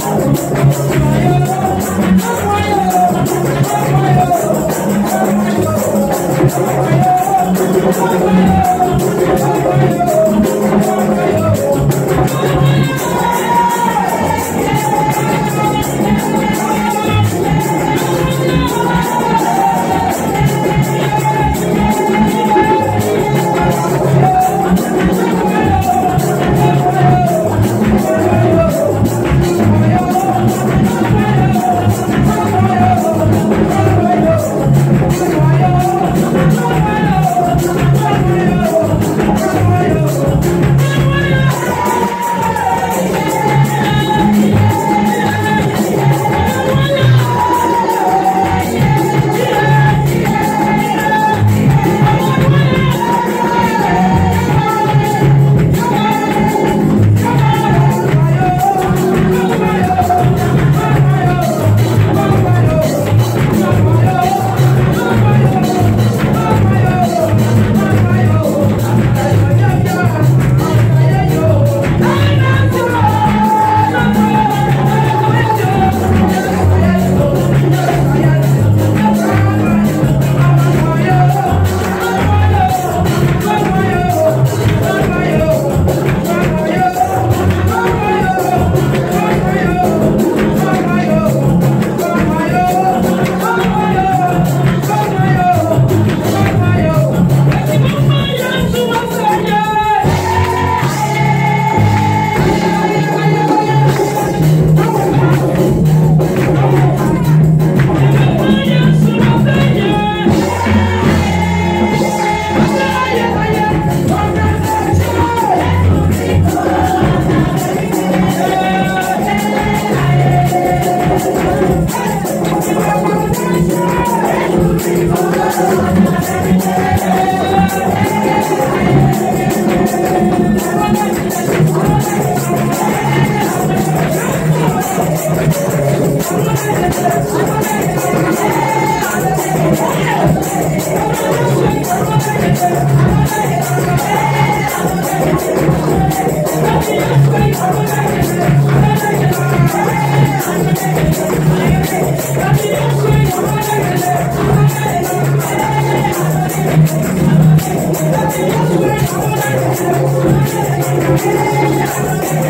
I'm Thank you.